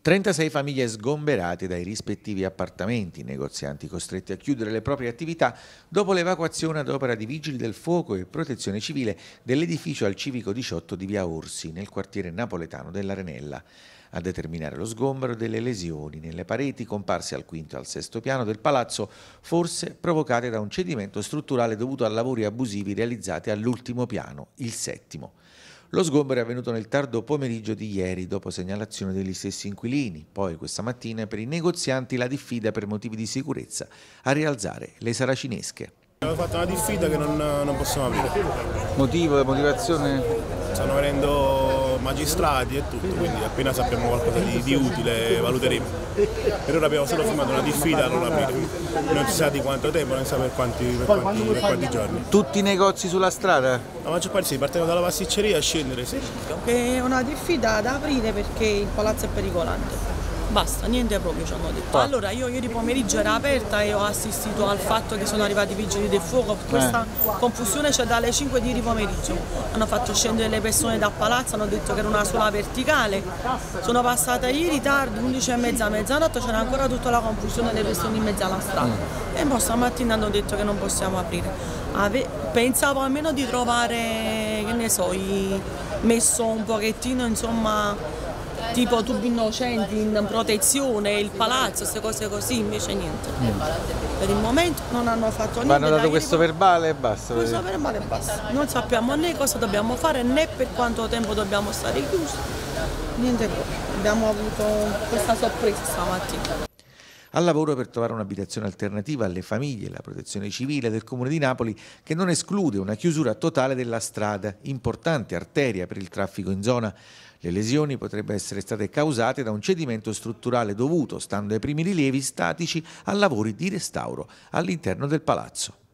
36 famiglie sgomberate dai rispettivi appartamenti, negozianti costretti a chiudere le proprie attività dopo l'evacuazione ad opera di vigili del fuoco e protezione civile dell'edificio al civico 18 di via Orsi, nel quartiere napoletano dell'Arenella. A determinare lo sgombero delle lesioni nelle pareti comparse al quinto e al sesto piano del palazzo, forse provocate da un cedimento strutturale dovuto a lavori abusivi realizzati all'ultimo piano, il settimo. Lo sgombero è avvenuto nel tardo pomeriggio di ieri, dopo segnalazione degli stessi inquilini. Poi questa mattina per i negozianti la diffida per motivi di sicurezza a rialzare le saracinesche. Abbiamo fatto una diffida che non, non possiamo aprire. Motivo, motivazione? Stanno venendo magistrati e tutto, quindi appena sappiamo qualcosa di, di utile valuteremo. Per ora abbiamo solo firmato una diffida a non aprire. Non si sa di quanto tempo, non si sa per quanti, per quanti, per quanti giorni. Tutti i negozi sulla strada? La maggior parte sì, partiamo dalla pasticceria a scendere, sì. È una diffida da aprire perché il palazzo è pericolante. Basta, niente proprio ci hanno detto. Allora io ieri pomeriggio era aperta e ho assistito al fatto che sono arrivati i vigili del fuoco. Questa confusione c'è dalle 5 di ieri pomeriggio. Hanno fatto scendere le persone dal palazzo, hanno detto che era una sola verticale. Sono passata ieri tardi, 11 e mezza, mezzanotte, c'era ancora tutta la confusione delle persone in mezzo alla strada. E poi stamattina hanno detto che non possiamo aprire. Ave- pensavo almeno di trovare, che ne so, messo un pochettino insomma tipo tubi innocenti in protezione, il palazzo, queste cose così, invece niente. Per il momento non hanno fatto niente. Hanno da dato questo verbale e basta. questo verbale e basta. Non sappiamo né cosa dobbiamo fare né per quanto tempo dobbiamo stare chiusi. Niente proprio. Abbiamo avuto questa sorpresa stamattina. Al lavoro per trovare un'abitazione alternativa alle famiglie la protezione civile del Comune di Napoli che non esclude una chiusura totale della strada, importante arteria per il traffico in zona. Le lesioni potrebbero essere state causate da un cedimento strutturale dovuto, stando ai primi rilievi statici, a lavori di restauro all'interno del palazzo.